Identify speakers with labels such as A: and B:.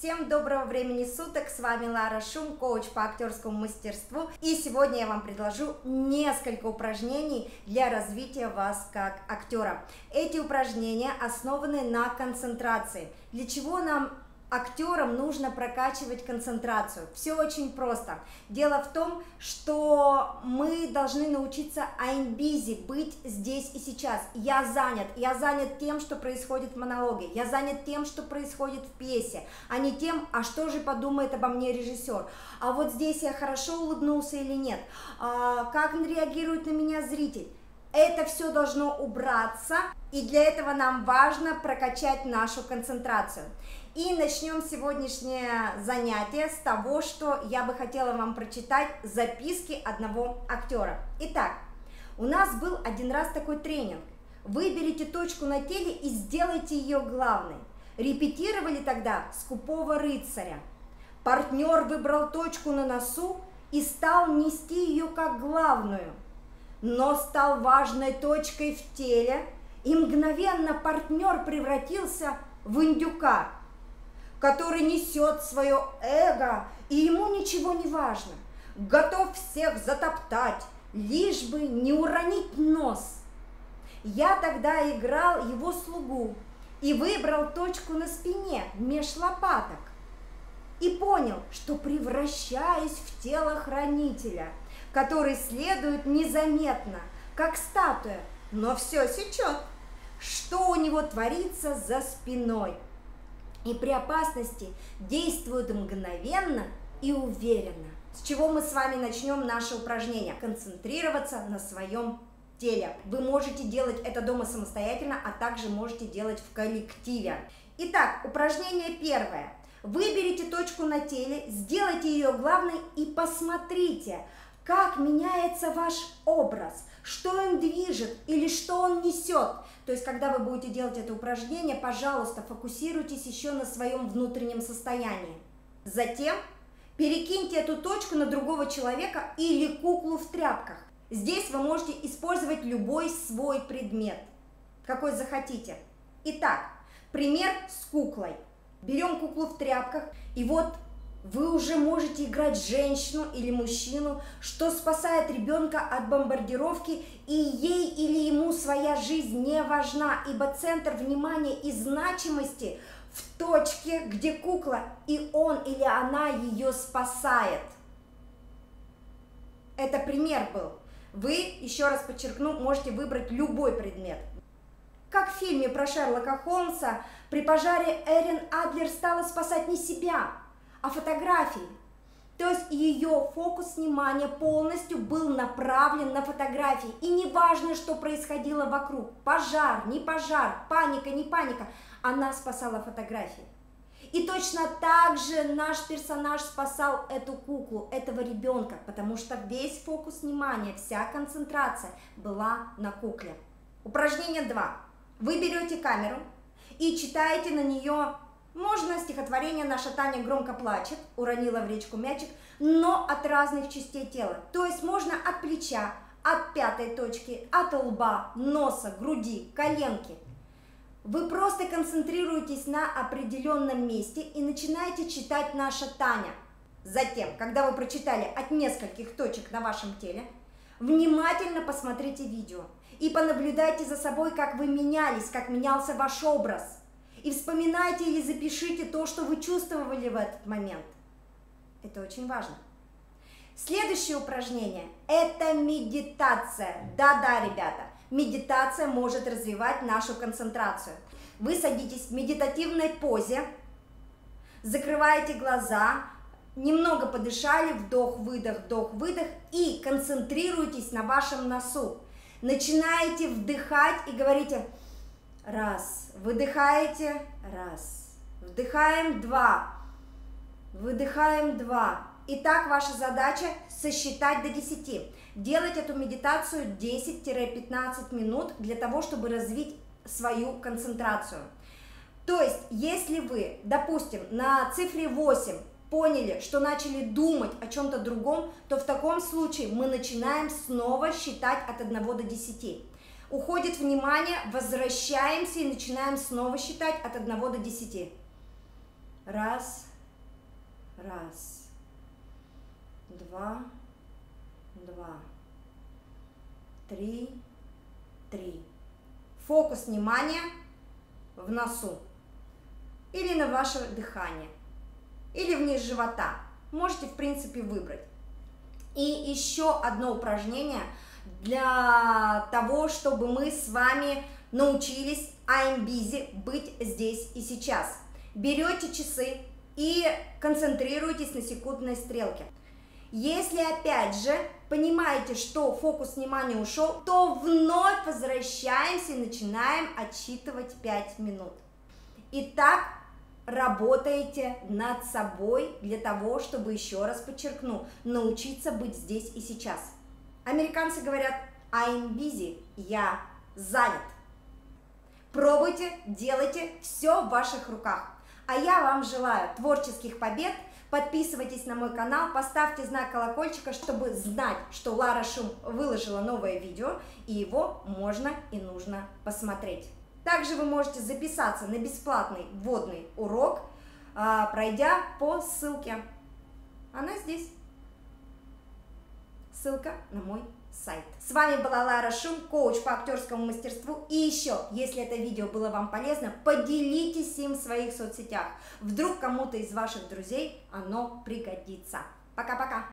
A: Всем доброго времени суток, с вами Лара Шум, коуч по актерскому мастерству. И сегодня я вам предложу несколько упражнений для развития вас как актера. Эти упражнения основаны на концентрации. Для чего нам актерам нужно прокачивать концентрацию. Все очень просто. Дело в том, что мы должны научиться I'm busy, быть здесь и сейчас. Я занят. Я занят тем, что происходит в монологе. Я занят тем, что происходит в пьесе, а не тем, а что же подумает обо мне режиссер. А вот здесь я хорошо улыбнулся или нет. А, как реагирует на меня зритель. Это все должно убраться, и для этого нам важно прокачать нашу концентрацию. И начнем сегодняшнее занятие с того, что я бы хотела вам прочитать записки одного актера. Итак, у нас был один раз такой тренинг. Выберите точку на теле и сделайте ее главной. Репетировали тогда «Скупого рыцаря». Партнер выбрал точку на носу и стал нести ее как главную, но стал важной точкой в теле, и мгновенно партнер превратился в индюка – который несет свое эго, и ему ничего не важно, готов всех затоптать, лишь бы не уронить нос. Я тогда играл его слугу и выбрал точку на спине, меж лопаток, и понял, что превращаюсь в тело хранителя, который следует незаметно, как статуя, но все сечет, что у него творится за спиной – и при опасности действуют мгновенно и уверенно. С чего мы с вами начнем наше упражнение? Концентрироваться на своем теле. Вы можете делать это дома самостоятельно, а также можете делать в коллективе. Итак, упражнение первое. Выберите точку на теле, сделайте ее главной и посмотрите, как меняется ваш образ, что он движет или что он несет. То есть, когда вы будете делать это упражнение, пожалуйста, фокусируйтесь еще на своем внутреннем состоянии. Затем перекиньте эту точку на другого человека или куклу в тряпках. Здесь вы можете использовать любой свой предмет, какой захотите. Итак, пример с куклой. Берем куклу в тряпках, и вот вы уже можете играть женщину или мужчину, что спасает ребенка от бомбардировки, и ей или ему своя жизнь не важна, ибо центр внимания и значимости в точке, где кукла, и он или она ее спасает. Это пример был. Вы, еще раз подчеркну, можете выбрать любой предмет. Как в фильме про Шерлока Холмса, при пожаре Эрин Адлер стала спасать не себя, а фотографии. То есть ее фокус внимания полностью был направлен на фотографии. И не важно, что происходило вокруг. Пожар, не пожар, паника, не паника. Она спасала фотографии. И точно так же наш персонаж спасал эту куклу, этого ребенка, потому что весь фокус внимания, вся концентрация была на кукле. Упражнение 2. Вы берете камеру и читаете на нее можно стихотворение «Наша Таня громко плачет», уронила в речку мячик, но от разных частей тела. То есть можно от плеча, от пятой точки, от лба, носа, груди, коленки. Вы просто концентрируетесь на определенном месте и начинаете читать «Наша Таня». Затем, когда вы прочитали от нескольких точек на вашем теле, внимательно посмотрите видео и понаблюдайте за собой, как вы менялись, как менялся ваш образ – и вспоминайте или запишите то, что вы чувствовали в этот момент. Это очень важно. Следующее упражнение – это медитация. Да-да, ребята, медитация может развивать нашу концентрацию. Вы садитесь в медитативной позе, закрываете глаза, немного подышали, вдох-выдох, вдох-выдох и концентрируйтесь на вашем носу. Начинаете вдыхать и говорите – Раз. Выдыхаете. Раз. Вдыхаем. Два. Выдыхаем. Два. Итак, ваша задача сосчитать до 10. Делать эту медитацию 10-15 минут для того, чтобы развить свою концентрацию. То есть, если вы, допустим, на цифре 8 поняли, что начали думать о чем-то другом, то в таком случае мы начинаем снова считать от 1 до 10 уходит внимание, возвращаемся и начинаем снова считать от 1 до 10. Раз, Раз, два, два, три, три. Фокус внимания в носу или на ваше дыхание, или вниз живота. Можете, в принципе, выбрать. И еще одно упражнение для того, чтобы мы с вами научились I'm busy быть здесь и сейчас. Берете часы и концентрируйтесь на секундной стрелке. Если опять же понимаете, что фокус внимания ушел, то вновь возвращаемся и начинаем отсчитывать 5 минут. Итак, работаете над собой для того, чтобы, еще раз подчеркну, научиться быть здесь и сейчас. Американцы говорят I'm busy, я занят. Пробуйте, делайте, все в ваших руках. А я вам желаю творческих побед. Подписывайтесь на мой канал, поставьте знак колокольчика, чтобы знать, что Лара Шум выложила новое видео, и его можно и нужно посмотреть. Также вы можете записаться на бесплатный вводный урок, а, пройдя по ссылке. Она здесь. Ссылка на мой сайт. С вами была Лара Шум, коуч по актерскому мастерству. И еще, если это видео было вам полезно, поделитесь им в своих соцсетях. Вдруг кому-то из ваших друзей оно пригодится. Пока-пока!